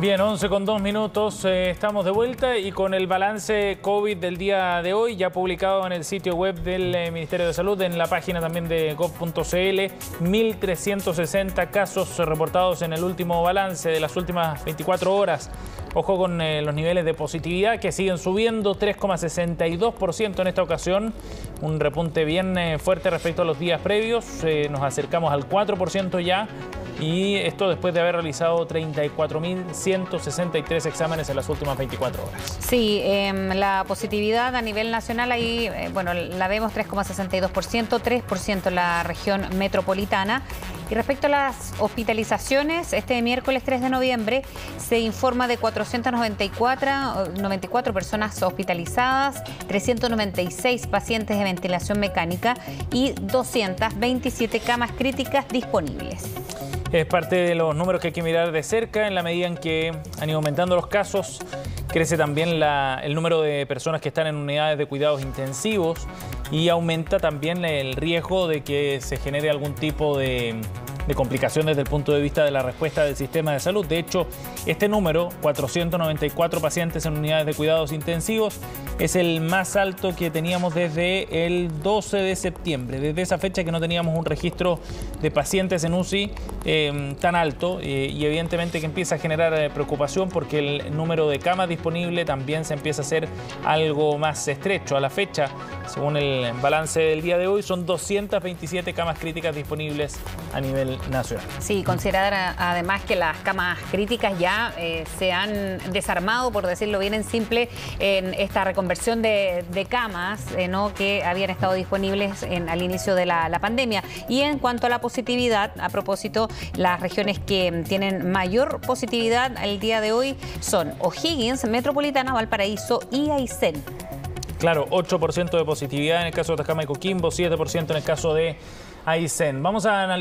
Bien, 11 con 2 minutos, eh, estamos de vuelta y con el balance COVID del día de hoy, ya publicado en el sitio web del eh, Ministerio de Salud, en la página también de gov.cl, 1.360 casos reportados en el último balance de las últimas 24 horas. Ojo con eh, los niveles de positividad que siguen subiendo, 3,62% en esta ocasión, un repunte bien fuerte respecto a los días previos, nos acercamos al 4% ya y esto después de haber realizado 34.163 exámenes en las últimas 24 horas. Sí, em, la positividad a nivel nacional ahí, eh, bueno, la vemos 3,62%, 3% en la región metropolitana. Y respecto a las hospitalizaciones, este miércoles 3 de noviembre se informa de 494 94 personas hospitalizadas, 396 pacientes de ventilación mecánica y 227 camas críticas disponibles. Es parte de los números que hay que mirar de cerca en la medida en que han ido aumentando los casos. Crece también el número de personas que están en unidades de cuidados intensivos y aumenta también el riesgo de que se genere algún tipo de de complicación desde el punto de vista de la respuesta del sistema de salud. De hecho, este número, 494 pacientes en unidades de cuidados intensivos, es el más alto que teníamos desde el 12 de septiembre, desde esa fecha que no teníamos un registro de pacientes en UCI em, tan alto eh, y evidentemente que empieza a generar eh, preocupación porque el número de camas disponible también se empieza a hacer algo más estrecho. A la fecha, según el balance del día de hoy, son 227 camas críticas disponibles a nivel nacional. Sí, considerar además que las camas críticas ya eh, se han desarmado, por decirlo bien en simple, en esta reconversión de, camas eh, ¿no? que habían estado disponibles en, al inicio de la, pandemia. Y en cuanto a la positividad, a propósito, las regiones que tienen mayor positividad el día de hoy son O'Higgins, Metropolitana, Valparaíso y Aysén. Claro, 8% de positividad en el caso de Atacama y Coquimbo, 7% en el caso de Aysén. Vamos a analizar